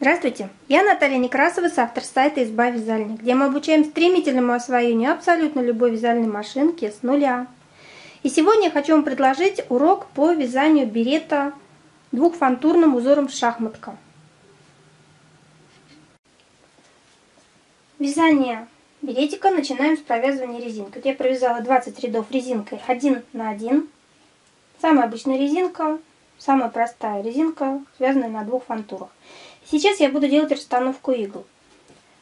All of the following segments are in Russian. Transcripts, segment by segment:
Здравствуйте, я Наталья Некрасова, автор сайта «Изба вязальня», где мы обучаем стремительному освоению абсолютно любой вязальной машинки с нуля. И сегодня я хочу вам предложить урок по вязанию берета двухфантурным узором шахматка. Вязание беретика начинаем с провязывания резинки. Тут я провязала 20 рядов резинкой 1 на 1. Самая обычная резинка, самая простая резинка, связанная на двух фантурах. Сейчас я буду делать расстановку игл.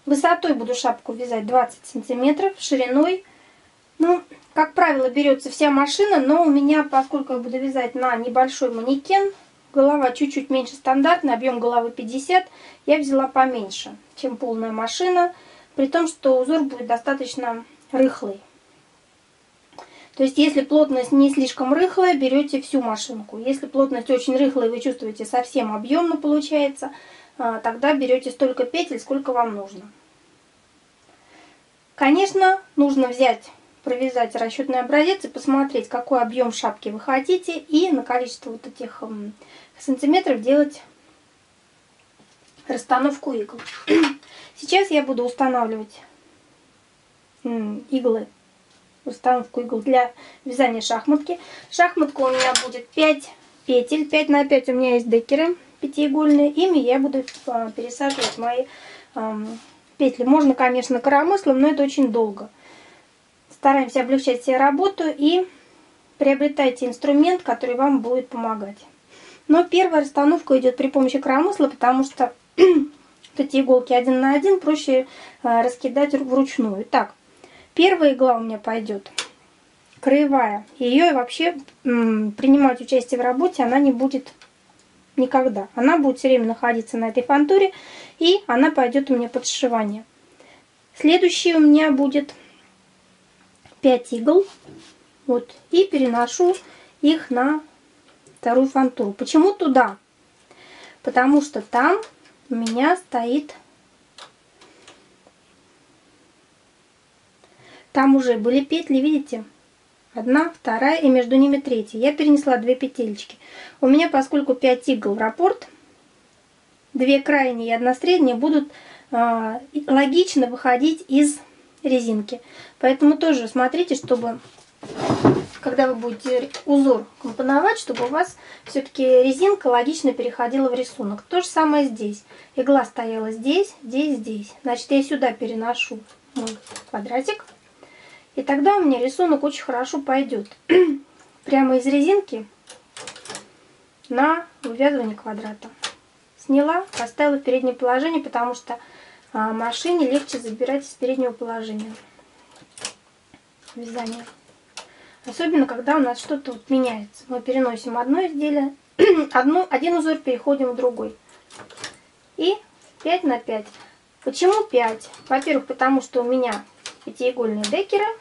Высотой буду шапку вязать 20 сантиметров, шириной, ну, как правило, берется вся машина, но у меня, поскольку я буду вязать на небольшой манекен, голова чуть-чуть меньше стандартный, объем головы 50, я взяла поменьше, чем полная машина, при том, что узор будет достаточно рыхлый. То есть, если плотность не слишком рыхлая, берете всю машинку. Если плотность очень рыхлая, вы чувствуете совсем объемно получается – а, тогда берете столько петель, сколько вам нужно. Конечно, нужно взять, провязать расчетный образец и посмотреть, какой объем шапки вы хотите, и на количество вот этих сантиметров делать расстановку игл. Сейчас я буду устанавливать иглы, установку игл для вязания шахматки. Шахматка у меня будет 5 петель, 5 на 5 у меня есть декеры пятиугольные. Ими я буду а, пересаживать мои петли. Можно, конечно, коромыслом, но это очень долго. Стараемся облегчать себе работу и приобретайте инструмент, который вам будет помогать. Но первая расстановка идет при помощи коромысла, потому что эти иголки один на один проще а, раскидать вручную. Так, первая игла у меня пойдет краевая. Ее вообще принимать участие в работе она не будет никогда. Она будет все время находиться на этой фантуре, и она пойдет у меня под сшивание. Следующий у меня будет 5 игл. Вот, и переношу их на вторую фантуру. Почему туда? Потому что там у меня стоит... Там уже были петли, видите? Одна, вторая и между ними третья. Я перенесла две петельки. У меня, поскольку 5 игл раппорт, две крайние и одна средняя будут э, логично выходить из резинки. Поэтому тоже смотрите, чтобы, когда вы будете узор компоновать, чтобы у вас все-таки резинка логично переходила в рисунок. То же самое здесь. Игла стояла здесь, здесь, здесь. Значит, я сюда переношу мой квадратик. И тогда у меня рисунок очень хорошо пойдет. Прямо из резинки на вывязывание квадрата. Сняла, поставила в переднее положение, потому что а, машине легче забирать из переднего положения вязание. Особенно, когда у нас что-то вот меняется. Мы переносим одно изделие, одну, один узор переходим в другой. И 5 на 5. Почему 5? Во-первых, потому что у меня пятиигольные декеры –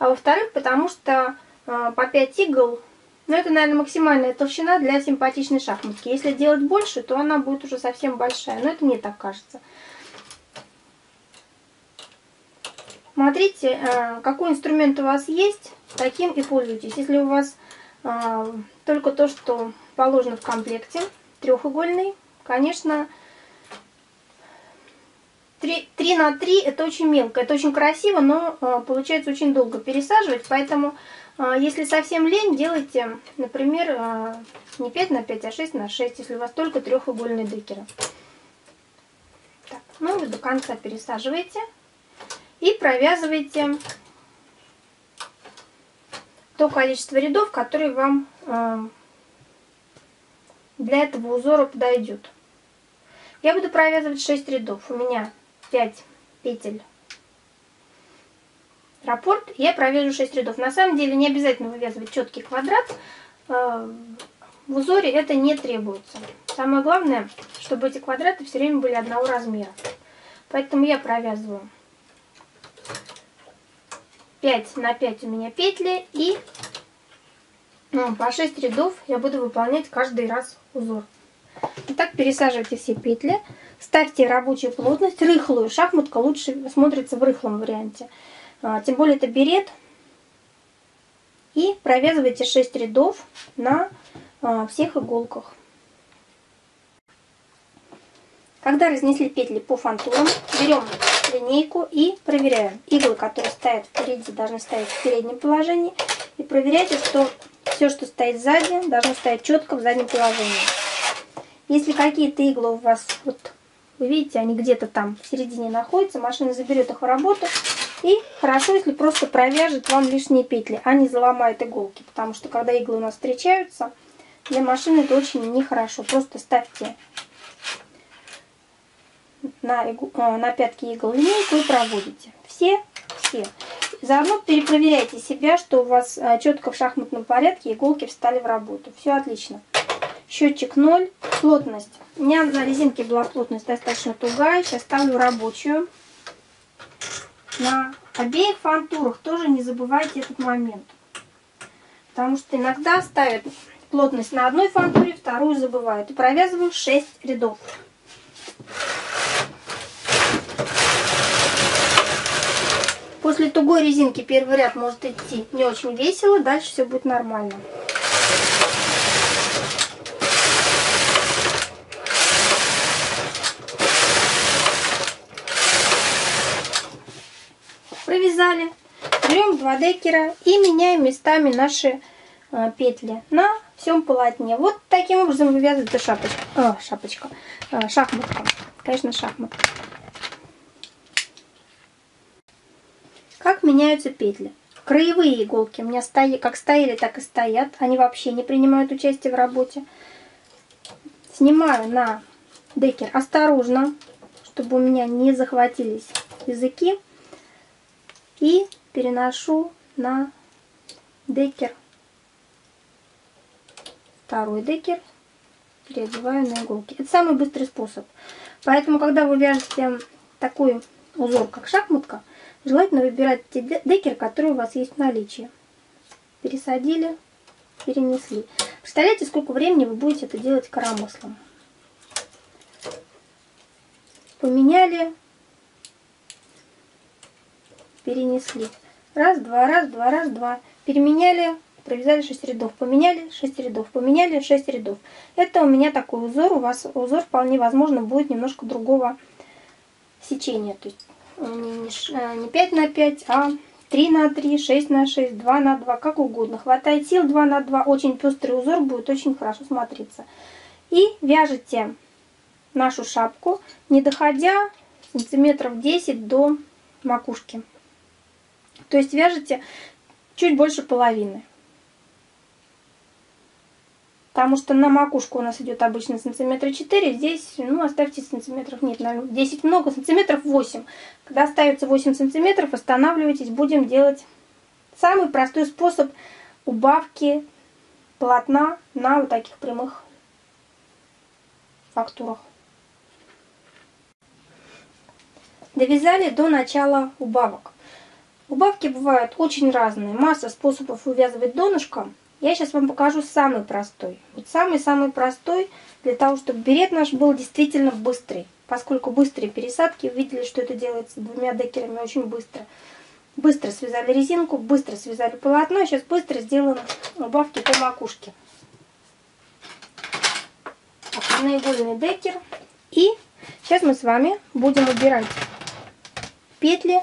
а во-вторых, потому что э, по 5 игл, ну это, наверное, максимальная толщина для симпатичной шахматки. Если делать больше, то она будет уже совсем большая. Но это мне так кажется. Смотрите, э, какой инструмент у вас есть, таким и пользуйтесь. Если у вас э, только то, что положено в комплекте, трехугольный, конечно, 3, 3 на 3 это очень мелко, это очень красиво, но э, получается очень долго пересаживать, поэтому э, если совсем лень, делайте, например, э, не 5 на 5, а 6 на 6, если у вас только трехугольные декеры. Так, ну вы до конца пересаживаете и провязываете то количество рядов, которые вам для этого узора подойдет. Я буду провязывать 6 рядов. У меня 5 петель раппорт, я провяжу 6 рядов. На самом деле не обязательно вывязывать четкий квадрат. Э, в узоре это не требуется. Самое главное, чтобы эти квадраты все время были одного размера. Поэтому я провязываю 5 на 5 у меня петли и ну, по 6 рядов я буду выполнять каждый раз узор. Итак, пересаживайте все петли. Ставьте рабочую плотность, рыхлую. Шахматка лучше смотрится в рыхлом варианте. А, тем более это берет. И провязывайте 6 рядов на а, всех иголках. Когда разнесли петли по фантурам, берем линейку и проверяем. Иглы, которые стоят впереди, должны стоять в переднем положении. И проверяйте, что все, что стоит сзади, должно стоять четко в заднем положении. Если какие-то иглы у вас, вот вы видите, они где-то там в середине находятся, машина заберет их в работу. И хорошо, если просто провяжет вам лишние петли, а не заломает иголки. Потому что когда иглы у нас встречаются, для машины это очень нехорошо. Просто ставьте на, игу, э, на пятки игл линейку и проводите. Все, все. Заодно перепроверяйте себя, что у вас э, четко в шахматном порядке иголки встали в работу. Все отлично. Счетчик 0. Плотность. У меня на резинке была плотность достаточно тугая. Сейчас ставлю рабочую. На обеих фантурах тоже не забывайте этот момент. Потому что иногда ставят плотность на одной фантуре, вторую забывают. И провязываю 6 рядов. После тугой резинки первый ряд может идти не очень весело, дальше все будет нормально. Провязали. Берем два декера и меняем местами наши э, петли на всем полотне. Вот таким образом вывязывается шапочка. О, шапочка. Э, шахматка. Конечно, шахматка. Как меняются петли? Краевые иголки у меня стоя, как стояли, так и стоят. Они вообще не принимают участие в работе. Снимаю на декер осторожно, чтобы у меня не захватились языки. И переношу на декер. Второй декер переодеваю на иголки. Это самый быстрый способ. Поэтому, когда вы вяжете такой узор, как шахматка, Желательно выбирать те декер, которые у вас есть в наличии. Пересадили, перенесли. Представляете, сколько времени вы будете это делать коромыслом. Поменяли, перенесли. Раз, два, раз, два, раз, два. Переменяли, провязали 6 рядов. Поменяли 6 рядов. Поменяли 6 рядов. Это у меня такой узор. У вас узор вполне возможно будет немножко другого сечения. То есть не 5 на 5, а 3 на 3, 6 на 6, 2 на 2, как угодно. Хватает сил 2 на 2, очень пестрый узор будет очень хорошо смотреться. И вяжете нашу шапку, не доходя сантиметров 10 до макушки. То есть вяжете чуть больше половины. Потому что на макушку у нас идет обычно сантиметра 4, здесь, ну, оставьте сантиметров, нет, 10 много, сантиметров 8. Когда остается 8 сантиметров, останавливайтесь, будем делать самый простой способ убавки полотна на вот таких прямых фактурах. Довязали до начала убавок. Убавки бывают очень разные, масса способов увязывать донышком. Я сейчас вам покажу самый простой. Вот самый-самый простой для того, чтобы берет наш был действительно быстрый. Поскольку быстрые пересадки, увидели, что это делается двумя декерами очень быстро. Быстро связали резинку, быстро связали полотно. Сейчас быстро сделаем убавки по макушке. Наигольный декер. И сейчас мы с вами будем убирать петли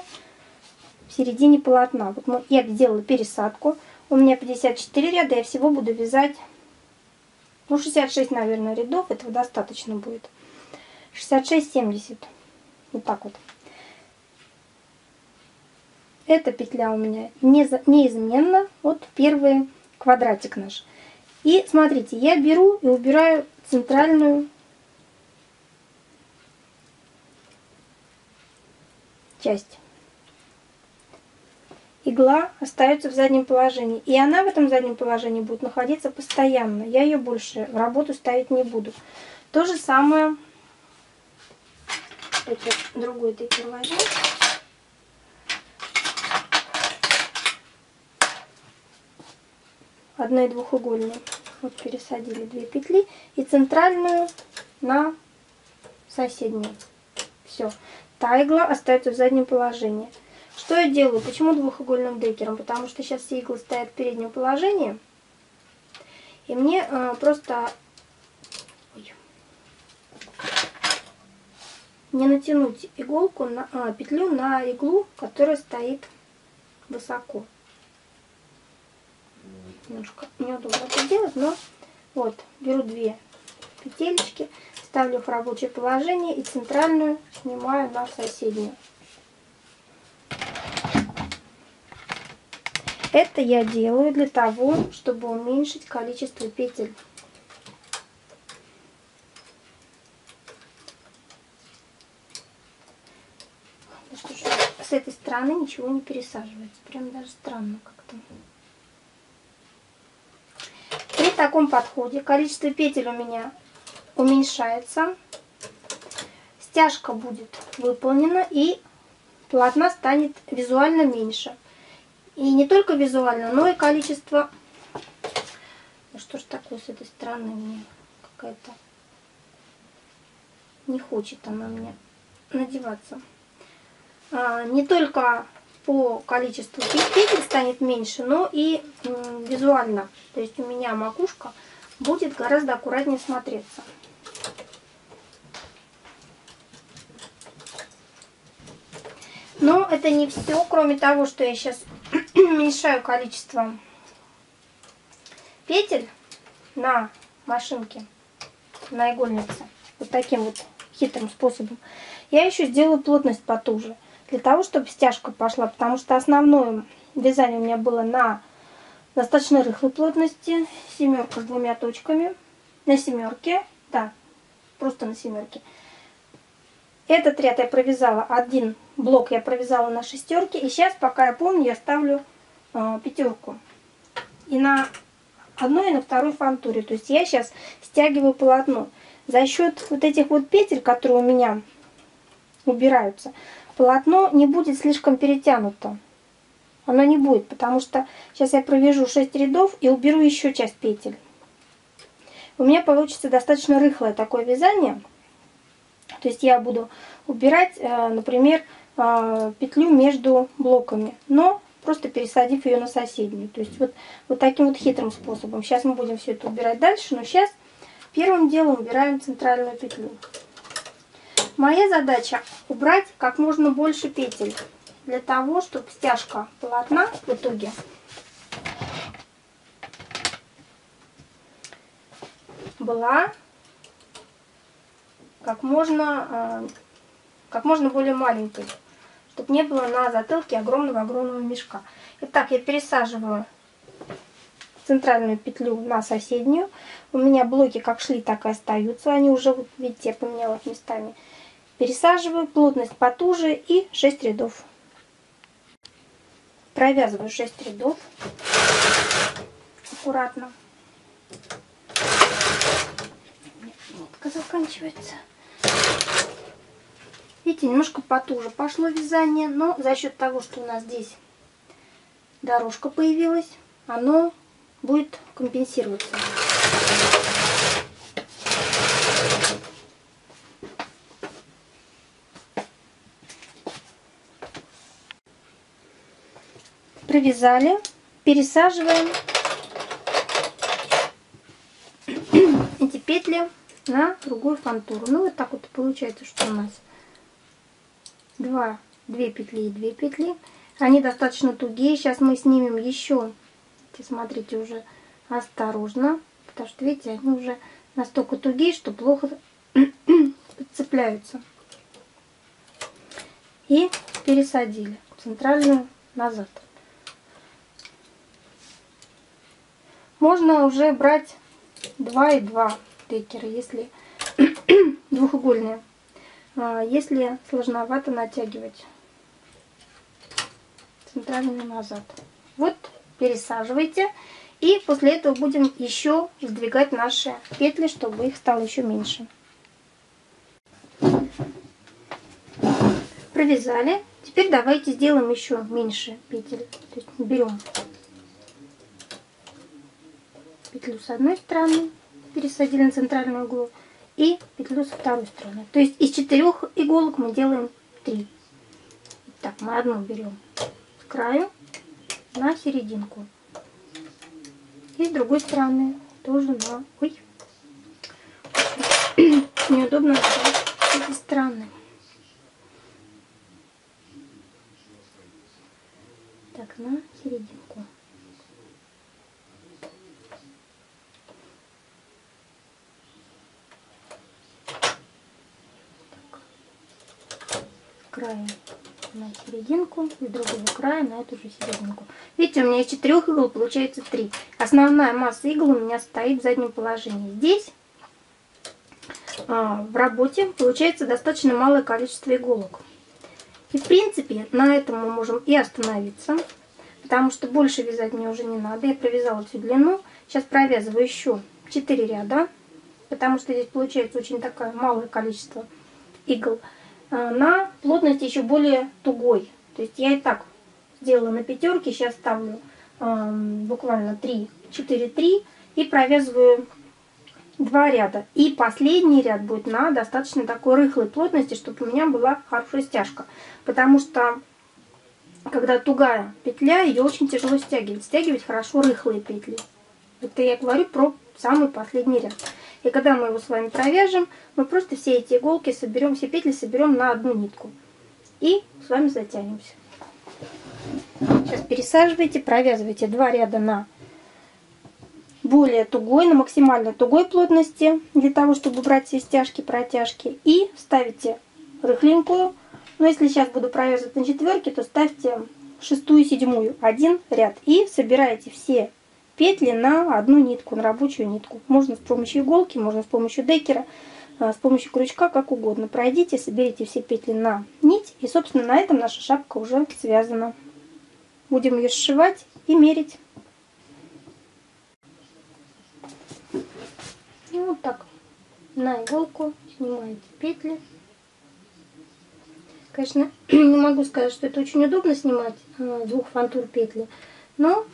середине полотна. Вот я сделала пересадку. У меня 54 ряда, я всего буду вязать, ну, 66, наверное, рядов, этого достаточно будет. 66-70, вот так вот. Эта петля у меня неизменно, вот первый квадратик наш. И смотрите, я беру и убираю центральную часть игла остается в заднем положении. И она в этом заднем положении будет находиться постоянно. Я ее больше в работу ставить не буду. То же самое... Давайте другой декер возьму. Одна и. Вот пересадили две петли. И центральную на соседнюю. Все. Та игла остается в заднем положении. Что я делаю? Почему двухугольным декером? Потому что сейчас все иглы стоят в переднем положении. И мне э, просто... Ой. не натянуть иголку на а, петлю на иглу, которая стоит высоко. Немножко неудобно это делать, но вот беру две петелечки, ставлю в рабочее положение и центральную снимаю на соседнюю. Это я делаю для того, чтобы уменьшить количество петель. с этой стороны ничего не пересаживается. Прям даже странно как-то. При таком подходе количество петель у меня уменьшается. Стяжка будет выполнена и полотна станет визуально меньше. И не только визуально, но и количество... Ну что ж такое с этой стороны мне какая-то... Не хочет она мне надеваться. А, не только по количеству петель станет меньше, но и визуально. То есть у меня макушка будет гораздо аккуратнее смотреться. Но это не все, кроме того, что я сейчас уменьшаю количество петель на машинке, на игольнице, вот таким вот хитрым способом. Я еще сделаю плотность потуже для того, чтобы стяжка пошла, потому что основное вязание у меня было на достаточно рыхлой плотности, семерка с двумя точками, на семерке, да, просто на семерке. Этот ряд я провязала, один блок я провязала на шестерке, и сейчас, пока я помню, я ставлю э, пятерку. И на одной и на второй фантуре, то есть я сейчас стягиваю полотно. За счет вот этих вот петель, которые у меня убираются, полотно не будет слишком перетянуто. Оно не будет, потому что сейчас я провяжу 6 рядов и уберу еще часть петель. У меня получится достаточно рыхлое такое вязание. То есть я буду убирать, э, например, э, петлю между блоками, но просто пересадив ее на соседнюю. То есть вот, вот таким вот хитрым способом. Сейчас мы будем все это убирать дальше, но сейчас первым делом убираем центральную петлю. Моя задача убрать как можно больше петель, для того, чтобы стяжка полотна в итоге была как можно, э, как можно более маленькой, чтобы не было на затылке огромного-огромного мешка. Итак, я пересаживаю центральную петлю на соседнюю. У меня блоки как шли, так и остаются. Они уже, видите, я поменяла местами. Пересаживаю, плотность потуже и 6 рядов. Провязываю 6 рядов аккуратно. Нитка заканчивается. Видите, немножко потуже пошло вязание, но за счет того, что у нас здесь дорожка появилась, оно будет компенсироваться. провязали, пересаживаем эти петли на другую фантуру. Ну вот так вот получается, что у нас два, две петли и две петли. Они достаточно тугие. Сейчас мы снимем еще. Смотрите, уже осторожно. Потому что, видите, они уже настолько тугие, что плохо цепляются. И пересадили центральную назад. Можно уже брать 2 и 2 декера, если двухугольные. А, если сложновато натягивать центральный назад. Вот пересаживайте. И после этого будем еще сдвигать наши петли, чтобы их стало еще меньше. Провязали. Теперь давайте сделаем еще меньше петель. То есть берем петлю с одной стороны, пересадили на центральную иглу, и петлю со второй стороны. То есть из четырех иголок мы делаем три. Так, мы одну берем с краю на серединку. И с другой стороны тоже на... Ой. Неудобно с этой стороны. Так, на серединку. Края на серединку и другого края на эту же серединку. Видите, у меня из четырех игл получается три. Основная масса игл у меня стоит в заднем положении. Здесь а, в работе получается достаточно малое количество иголок. И в принципе на этом мы можем и остановиться, потому что больше вязать мне уже не надо. Я провязала всю длину. Сейчас провязываю еще 4 ряда, потому что здесь получается очень такое малое количество игл. А, на плотность еще более тугой. То есть я и так сделала на пятерке, сейчас ставлю э, буквально 3, 4, 3 и провязываю два ряда. И последний ряд будет на достаточно такой рыхлой плотности, чтобы у меня была хорошая стяжка. Потому что, когда тугая петля, ее очень тяжело стягивать. Стягивать хорошо рыхлые петли. Это я говорю про самый последний ряд. И когда мы его с вами провяжем, мы просто все эти иголки соберем, все петли соберем на одну нитку. И с вами затянемся. Сейчас пересаживайте, провязывайте два ряда на более тугой, на максимально тугой плотности, для того, чтобы убрать все стяжки, протяжки. И ставите рыхленькую. Но если сейчас буду провязывать на четверке, то ставьте шестую, седьмую, один ряд. И собираете все петли на одну нитку, на рабочую нитку. Можно с помощью иголки, можно с помощью декера, а, с помощью крючка, как угодно. Пройдите, соберите все петли на нить. И, собственно, на этом наша шапка уже связана. Будем ее сшивать и мерить. И вот так на иголку снимаете петли. Конечно, не могу сказать, что это очень удобно снимать а, двух фантур петли, но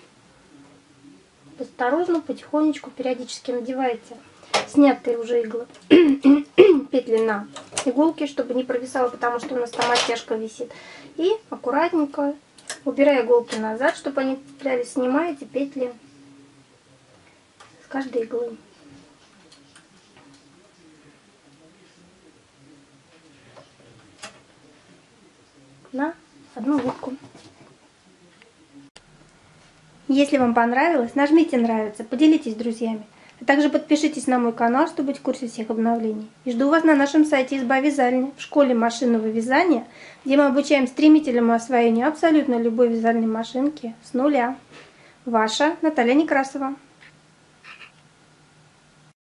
осторожно, потихонечку, периодически надеваете снятые уже иглы петли на иголки, чтобы не провисало, потому что у нас там оттяжка висит. И аккуратненько, убирая иголки назад, чтобы они цеплялись, снимаете петли с каждой иглы. на одну нитку. Если вам понравилось, нажмите нравится, поделитесь с друзьями. А также подпишитесь на мой канал, чтобы быть в курсе всех обновлений. И жду вас на нашем сайте «Изба вязальни» в школе машинного вязания, где мы обучаем стремительному освоению абсолютно любой вязальной машинки с нуля. Ваша Наталья Некрасова.